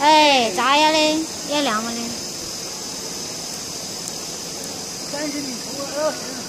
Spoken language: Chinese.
哎咋样嘞？也亮了嘞。三十米二十